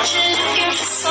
Imagine if